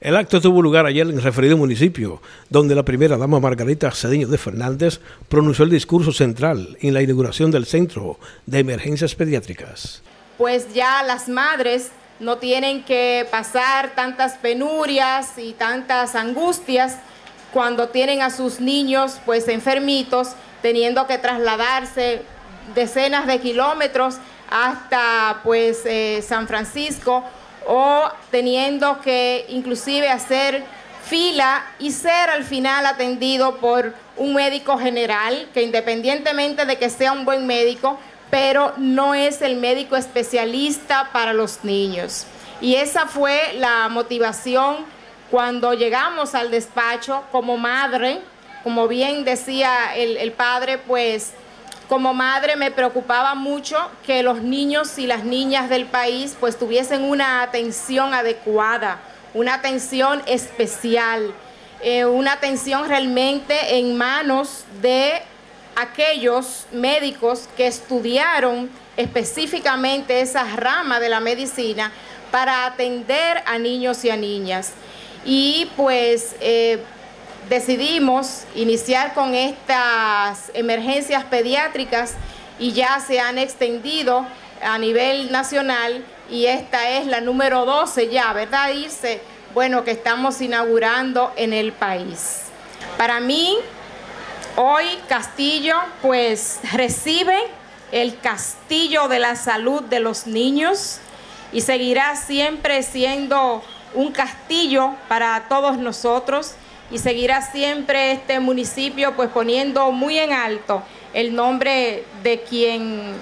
El acto tuvo lugar ayer en el referido municipio, donde la primera dama Margarita Cedeño de Fernández pronunció el discurso central en la inauguración del Centro de Emergencias Pediátricas. Pues ya las madres no tienen que pasar tantas penurias y tantas angustias cuando tienen a sus niños pues enfermitos, teniendo que trasladarse decenas de kilómetros hasta pues eh, San Francisco o teniendo que inclusive hacer fila y ser al final atendido por un médico general que independientemente de que sea un buen médico, pero no es el médico especialista para los niños. Y esa fue la motivación cuando llegamos al despacho como madre, como bien decía el, el padre, pues como madre me preocupaba mucho que los niños y las niñas del país pues tuviesen una atención adecuada, una atención especial, eh, una atención realmente en manos de aquellos médicos que estudiaron específicamente esa rama de la medicina para atender a niños y a niñas. Y pues eh, decidimos iniciar con estas emergencias pediátricas y ya se han extendido a nivel nacional y esta es la número 12 ya, ¿verdad, Irse? Bueno, que estamos inaugurando en el país. Para mí, hoy Castillo pues recibe el castillo de la salud de los niños y seguirá siempre siendo un castillo para todos nosotros y seguirá siempre este municipio pues poniendo muy en alto el nombre de quien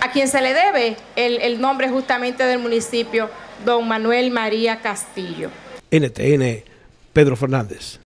a quien se le debe el, el nombre justamente del municipio, don Manuel María Castillo. NTN, Pedro Fernández.